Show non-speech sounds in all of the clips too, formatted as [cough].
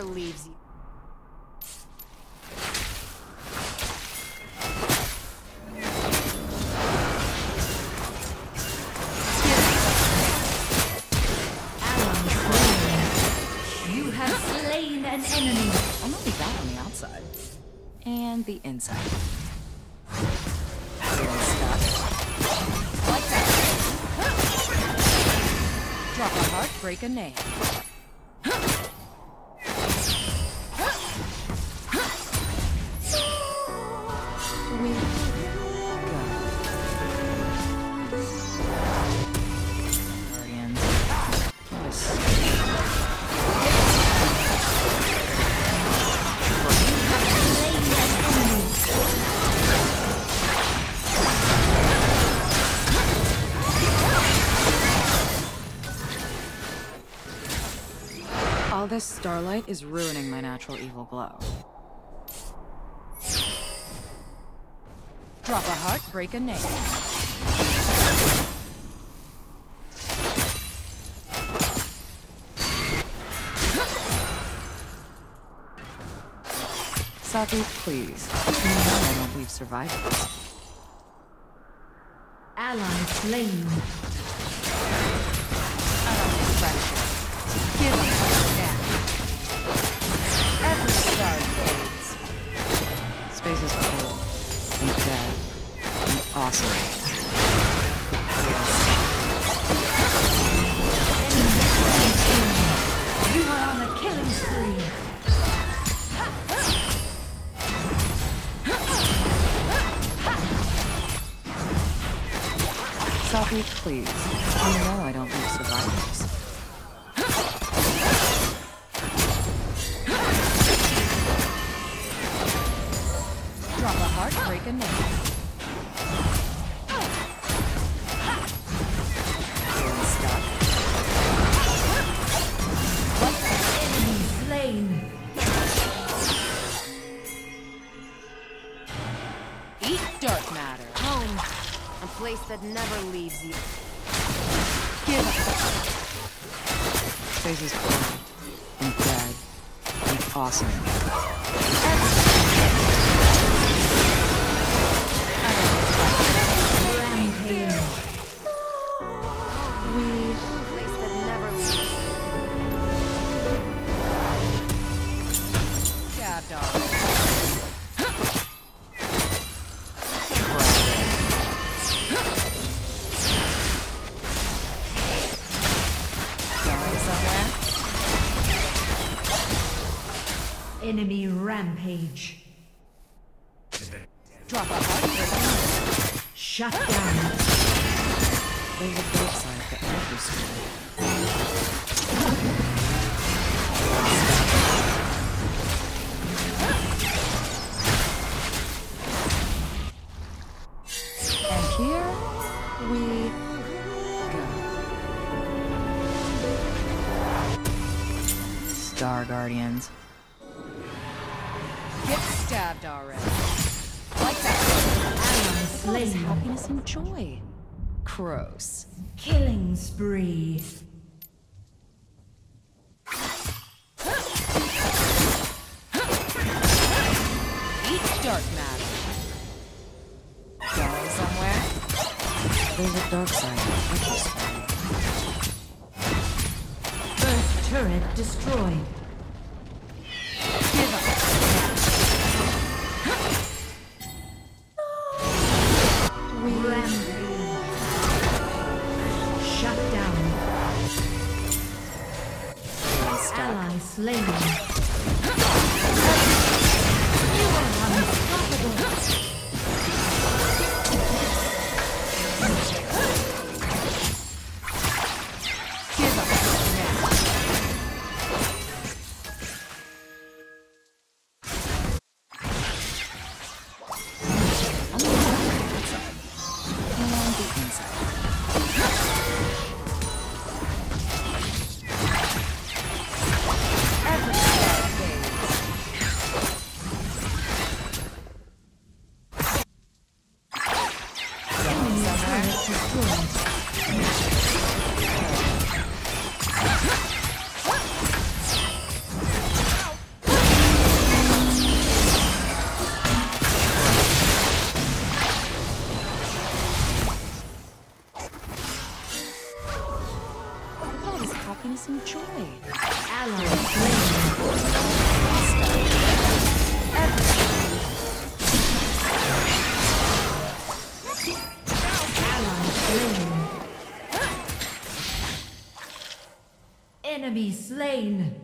never leaves you. You have slain an enemy. I'm only that on the outside. And the inside. Feeling stuck. Like that. Drop a heart, break a nail. This starlight is ruining my natural evil glow. Drop a heart, break a nail. Saki, please. You know I don't leave survivors. Ally slain. Please. You know I don't that never leaves you. Give. Space is cool. And dead. And awesome. Rampage. Drop a heart, break a nail. Shut down. There's a dark side every story. And here we go. Star Guardians. Get stabbed already. Like that. Ally What is slain. happiness and joy? Gross. Killing spree. Eat dark matter. Going somewhere? There's a dark side to every story. First turret destroyed. Enemy slain.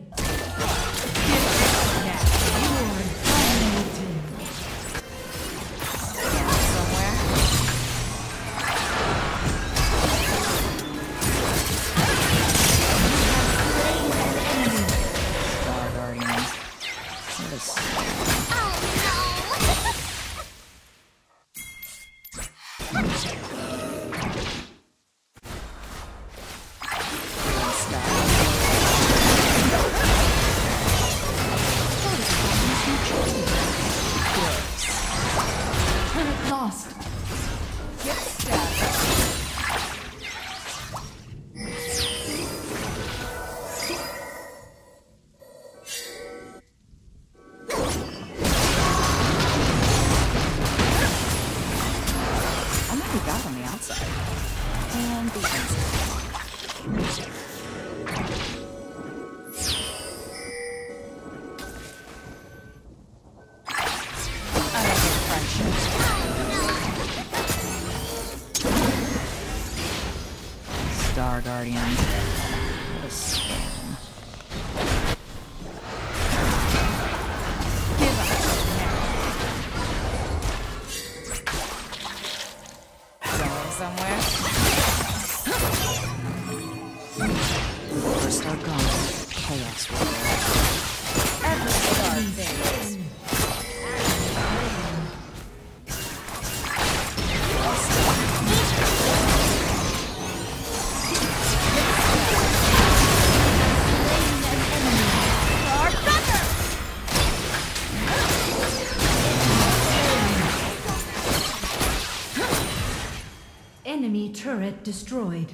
turret destroyed.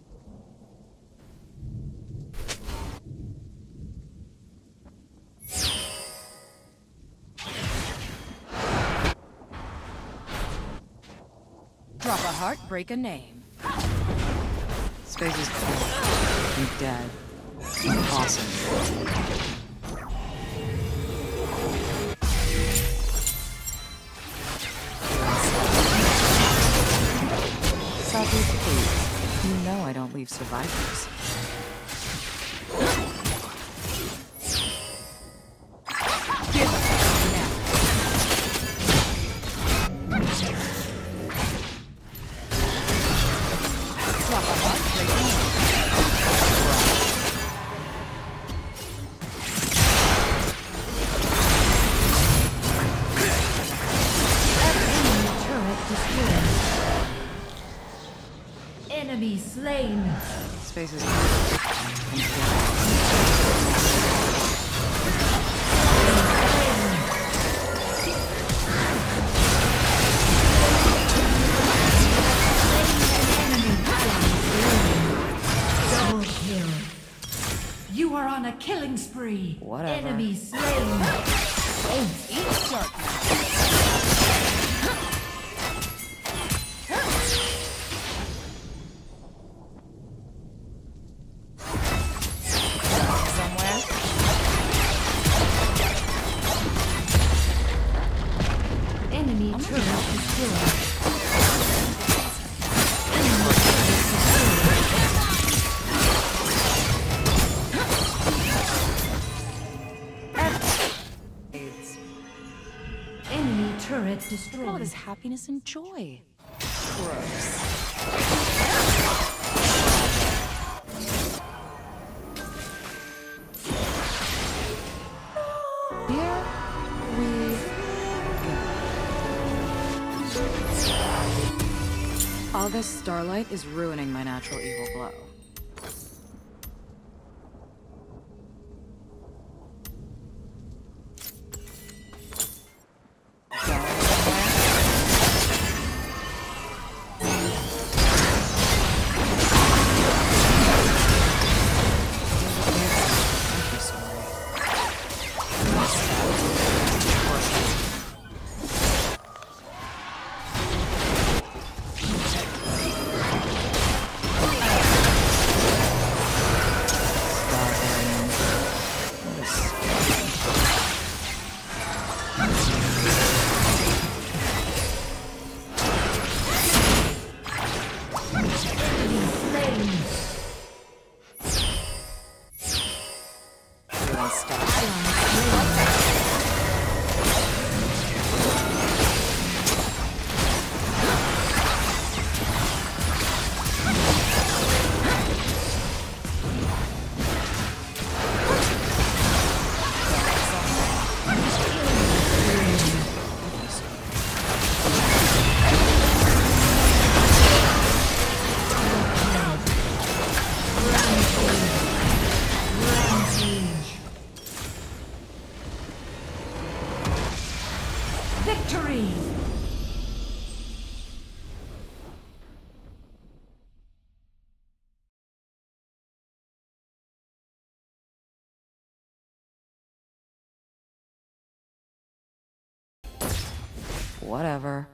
heartbreak a name. Space is cold. You're dead. Awesome. Southeast, please. You know I don't leave survivors. Killing spree. Whatever. Enemy slain. [laughs] Somewhere? Enemy turret destroyed. Destroyed. this happiness and joy. Gross. Here we go. All this starlight is ruining my natural evil glow. Whatever.